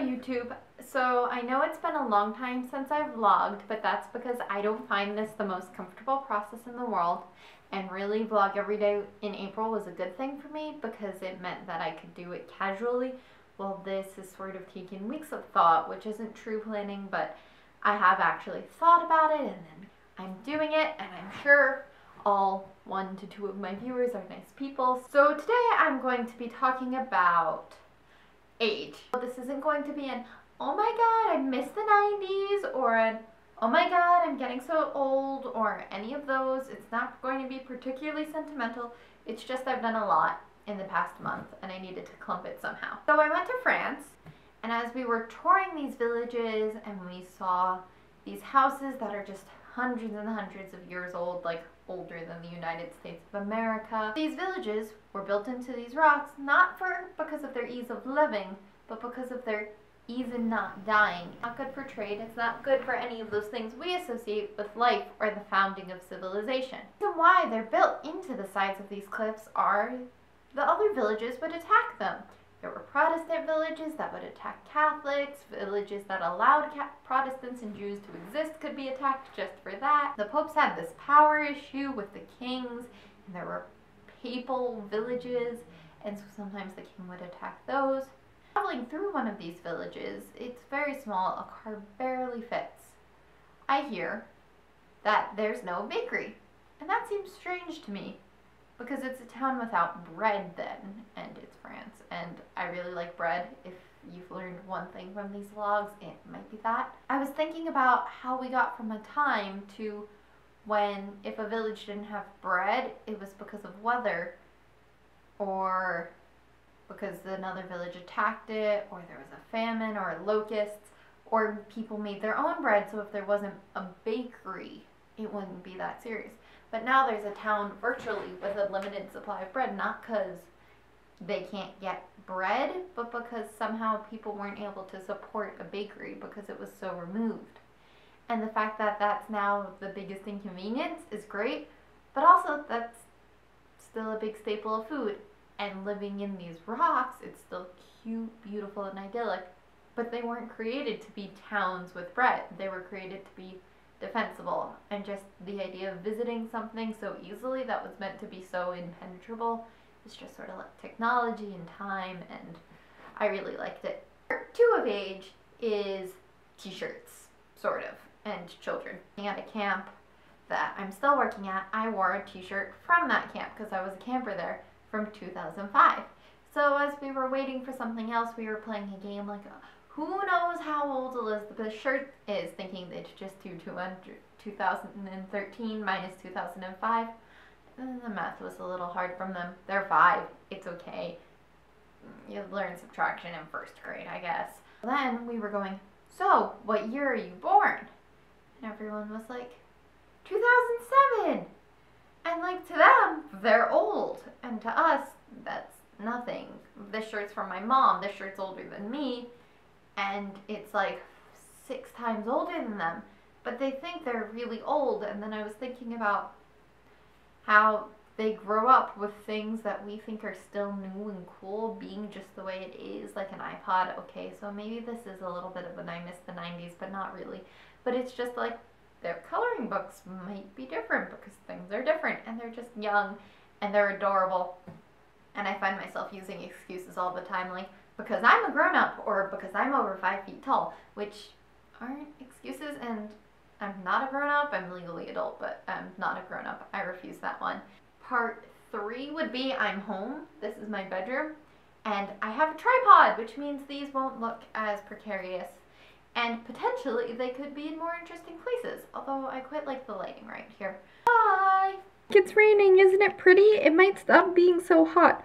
YouTube. So I know it's been a long time since I've vlogged, but that's because I don't find this the most comfortable process in the world. And really vlog every day in April was a good thing for me because it meant that I could do it casually. Well, this is sort of taking weeks of thought, which isn't true planning, but I have actually thought about it and then I'm doing it and I'm sure all one to two of my viewers are nice people. So today I'm going to be talking about age. This isn't going to be an, oh my god, I miss the 90s, or an, oh my god, I'm getting so old, or any of those. It's not going to be particularly sentimental. It's just I've done a lot in the past month and I needed to clump it somehow. So I went to France, and as we were touring these villages and we saw these houses that are just hundreds and hundreds of years old, like older than the United States of America. These villages were built into these rocks not for because of their ease of living, but because of their ease in not dying. Not good for trade, it's not good for any of those things we associate with life or the founding of civilization. The reason why they're built into the sides of these cliffs are the other villages would attack them. There were Protestant villages that would attack Catholics, villages that allowed Protestants and Jews to exist could be attacked just for that. The popes had this power issue with the kings, and there were papal villages, and so sometimes the king would attack those. Traveling through one of these villages, it's very small, a car barely fits. I hear that there's no bakery, and that seems strange to me because it's a town without bread then, and it's France, and I really like bread. If you've learned one thing from these vlogs, it might be that. I was thinking about how we got from a time to when if a village didn't have bread, it was because of weather, or because another village attacked it, or there was a famine, or locusts, or people made their own bread, so if there wasn't a bakery, it wouldn't be that serious. But now there's a town virtually with a limited supply of bread, not because they can't get bread, but because somehow people weren't able to support a bakery because it was so removed. And the fact that that's now the biggest inconvenience is great, but also that's still a big staple of food. And living in these rocks, it's still cute, beautiful, and idyllic. But they weren't created to be towns with bread. They were created to be defensible and just the idea of visiting something so easily that was meant to be so impenetrable is just sort of like technology and time and I really liked it. Part two of age is t-shirts, sort of, and children. At a camp that I'm still working at, I wore a t-shirt from that camp because I was a camper there from 2005. So as we were waiting for something else, we were playing a game like, who knows how old Elizabeth's shirt is, thinking it's just 2013 minus 2005. And uh, the math was a little hard from them. They're five. It's okay. Mm, you learn subtraction in first grade, I guess. Then we were going, so, what year are you born? And everyone was like, 2007! And like to them, they're old. And to us, that's nothing. This shirt's from my mom. This shirt's older than me and it's like six times older than them, but they think they're really old. And then I was thinking about how they grow up with things that we think are still new and cool being just the way it is, like an iPod. Okay, so maybe this is a little bit of an I miss the 90s, but not really. But it's just like their coloring books might be different because things are different and they're just young and they're adorable. And I find myself using excuses all the time like, because I'm a grown up or because I'm over five feet tall, which aren't excuses. And I'm not a grown up. I'm legally adult, but I'm not a grown up. I refuse that one. Part three would be I'm home. This is my bedroom. And I have a tripod, which means these won't look as precarious. And potentially they could be in more interesting places, although I quite like the lighting right here. Bye! It's raining, isn't it pretty? It might stop being so hot.